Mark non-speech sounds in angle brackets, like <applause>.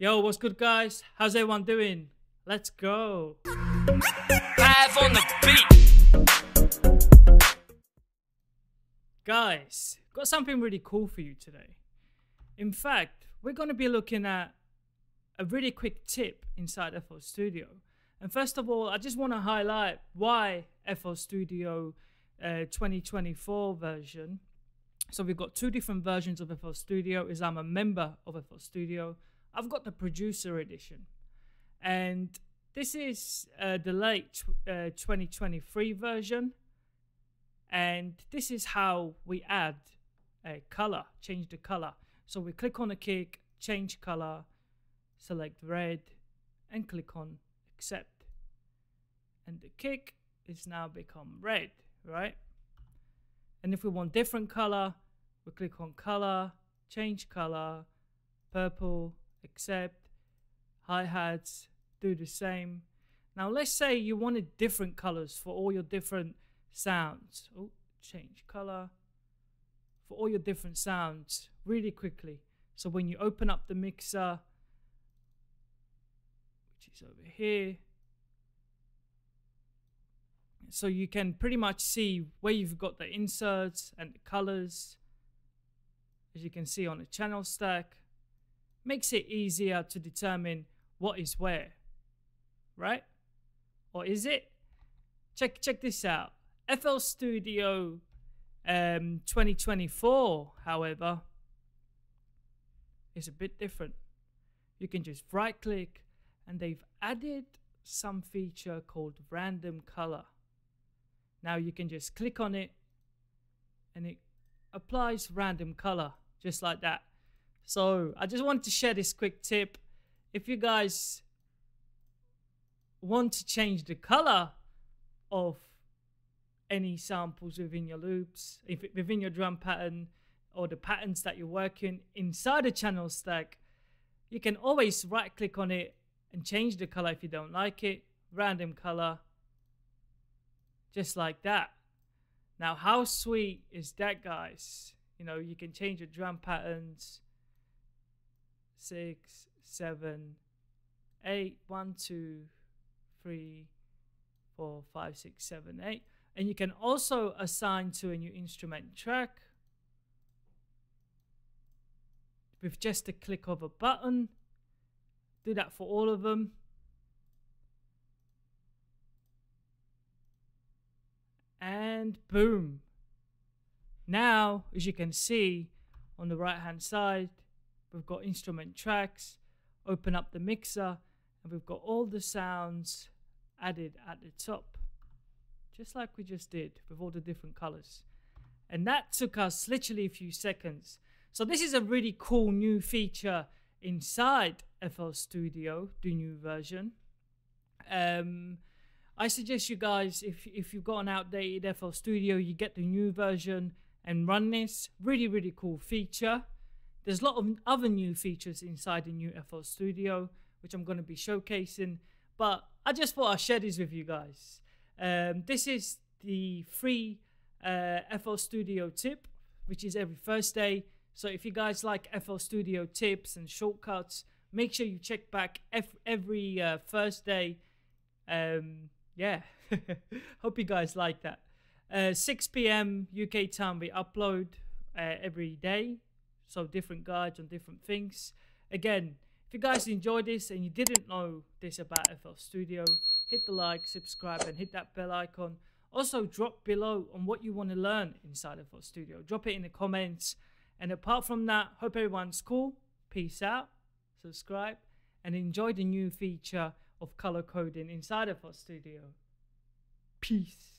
Yo, what's good, guys? How's everyone doing? Let's go. Live on the beat. Guys, got something really cool for you today. In fact, we're going to be looking at a really quick tip inside FL Studio. And first of all, I just want to highlight why FL Studio uh, 2024 version. So we've got two different versions of FL Studio. Is I'm a member of FL Studio. I've got the producer edition, and this is uh, the late uh, 2023 version. And this is how we add a color, change the color. So we click on the kick, change color, select red, and click on accept. And the kick is now become red, right? And if we want different color, we click on color, change color, purple, accept, hi-hats, do the same. Now let's say you wanted different colors for all your different sounds. Oh, change color for all your different sounds really quickly. So when you open up the mixer, which is over here, so you can pretty much see where you've got the inserts and the colors as you can see on the channel stack makes it easier to determine what is where right? Or is it? Check check this out. FL Studio um, 2024 however is a bit different. You can just right click and they've added some feature called random color. Now you can just click on it and it applies random color just like that. So I just wanted to share this quick tip. If you guys want to change the color of any samples within your loops, if within your drum pattern or the patterns that you're working inside a channel stack, you can always right click on it and change the color if you don't like it, random color, just like that. Now, how sweet is that, guys? You know, you can change your drum patterns. Six, seven, eight, one, two, three, four, five, six, seven, eight. And you can also assign to a new instrument track with just a click of a button. Do that for all of them. And boom. Now, as you can see on the right hand side, we've got instrument tracks, open up the mixer, and we've got all the sounds added at the top, just like we just did with all the different colors. And that took us literally a few seconds. So this is a really cool new feature inside FL Studio, the new version. Um, I suggest you guys, if if you've got an outdated FL Studio, you get the new version and run this. Really, really cool feature. There's a lot of other new features inside the new FL Studio, which I'm going to be showcasing. But I just thought I'd share this with you guys. Um, this is the free uh, FL Studio tip, which is every Thursday. So if you guys like FL Studio tips and shortcuts, make sure you check back every uh, Thursday. Um, yeah, <laughs> hope you guys like that. Uh, 6 p.m. UK time, we upload uh, every day. So different guides on different things. Again, if you guys enjoyed this and you didn't know this about FL Studio, hit the like, subscribe, and hit that bell icon. Also, drop below on what you want to learn inside FL Studio. Drop it in the comments. And apart from that, hope everyone's cool. Peace out, subscribe, and enjoy the new feature of color coding inside FL Studio. Peace.